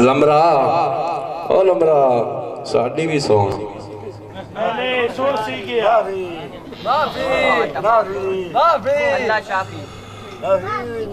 ਲੰਮਰਾ ਉਹ ਲੰਮਰਾ ਸਾਡੀ ਵੀ ਸੌਣ ਅਰੇ ਸੁਰਸੀ ਗਿਆ ਵੀ ਨਾ ਵੀ ਨਾ ਵੀ ਨਾ ਵੀ ਅੱਲਾ ਸ਼ਾਫੀ ਨਾ ਵੀ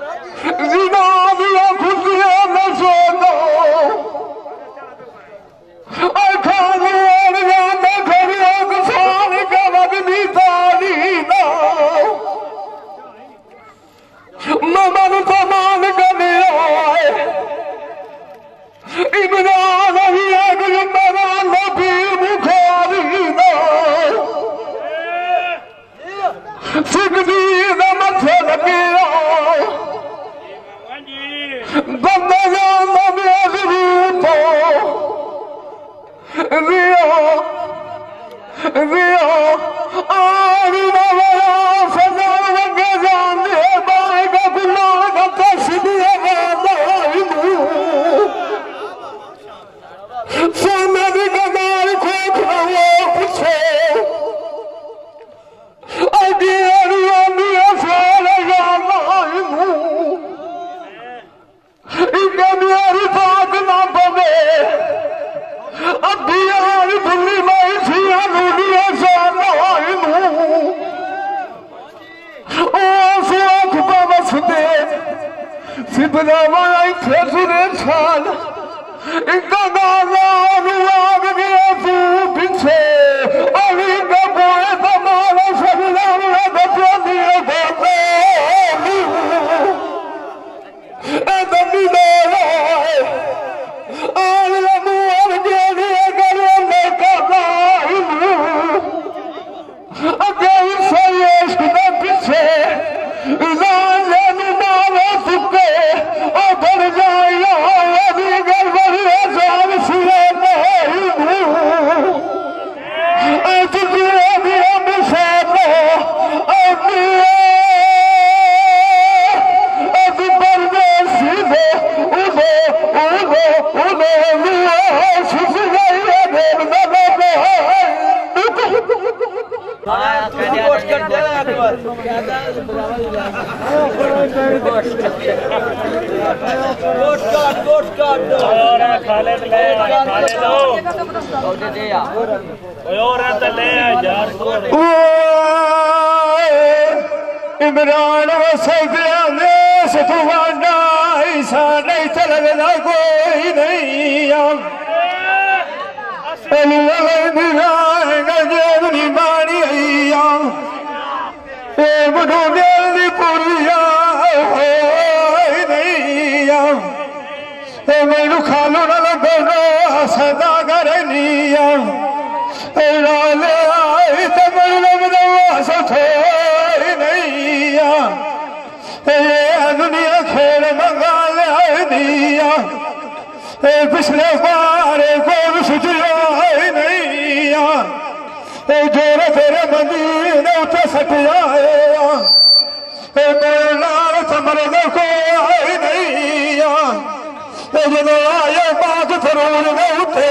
Jina Banana! जाम सुे इमरान सि तरण न आई त मेड़ पिछले वारे को बि सुच ने मदी न उन त मर न को आई नया पातो मथे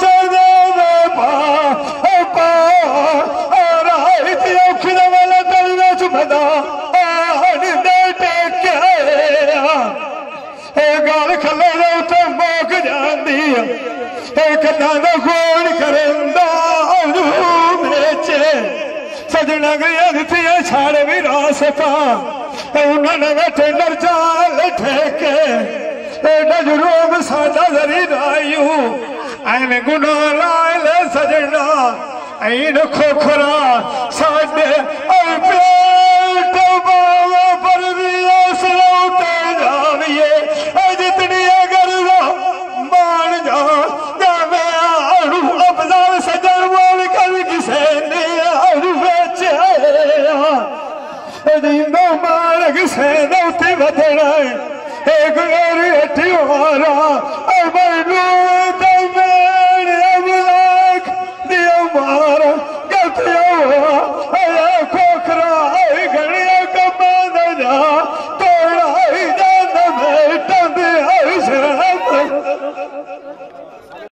آسفا ۽ انهن وٽ نرجال ٺهڪي نجروم سان نزريندا آهيون. آهن گناهه لايل سجڻا ۽ ان کوکرا ساڍي